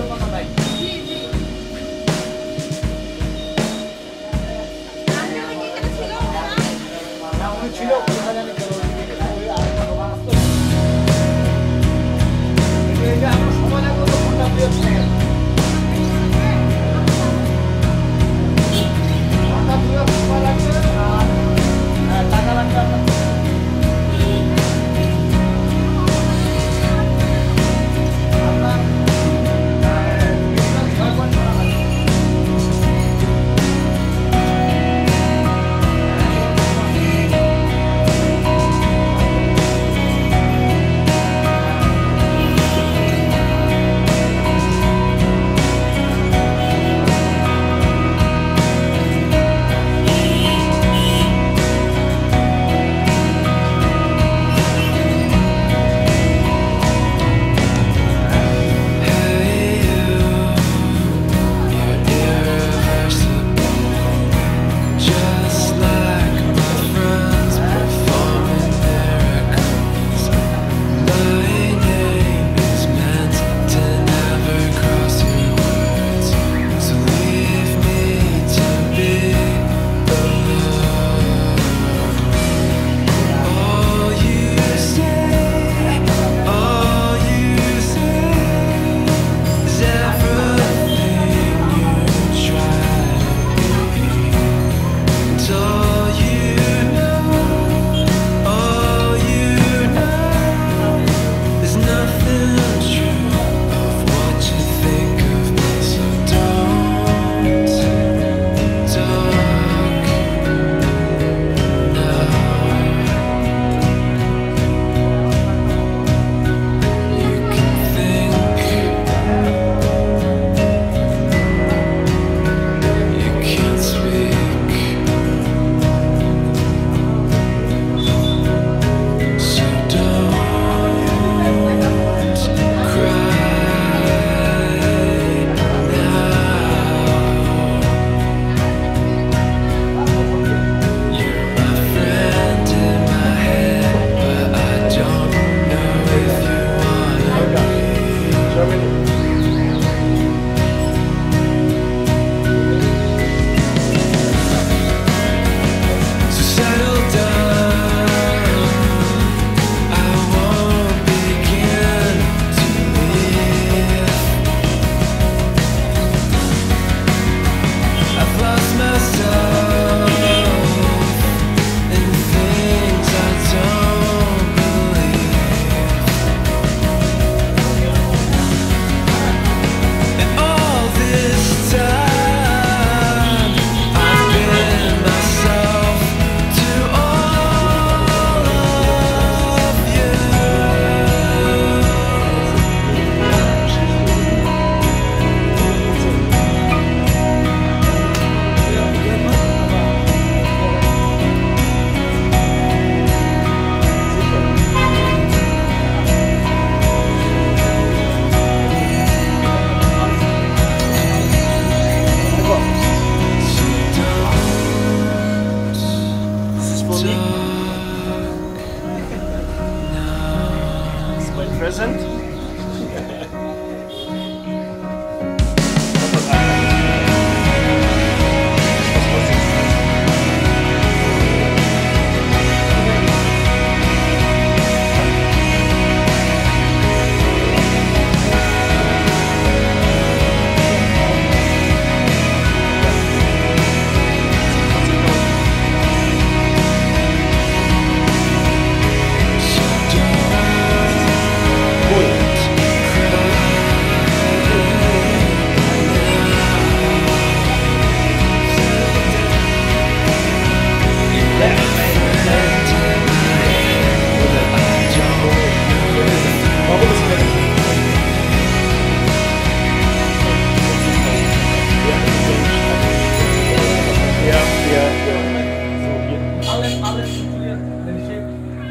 বাধ্যকতা নাই ছিল কোথায় জানি আমরা সমাজে কত ঘণ্টা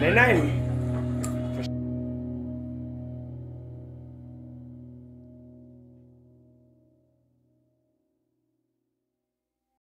Friday night.